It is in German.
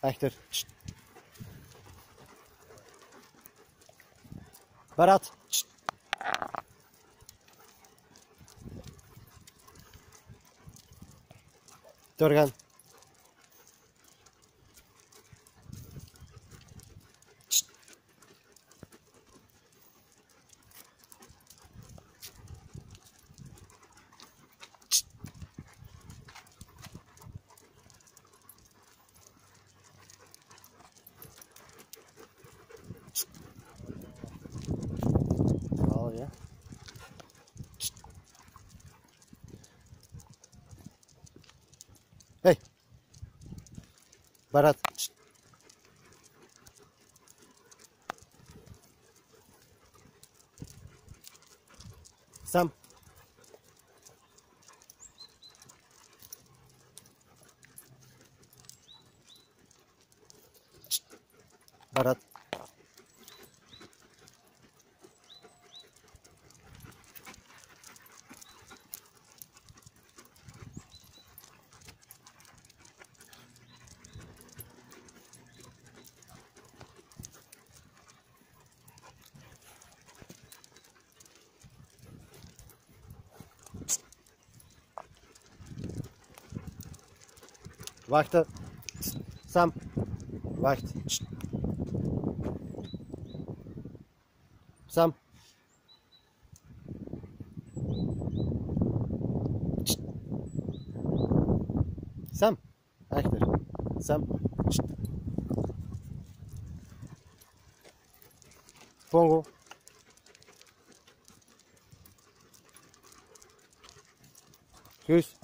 Achter. Barat. Doorgaan. Барат. Сам. Барат. Tst. Sam. Tst. Sam. Sam. Achter. Sam. Pongo. Tschüss.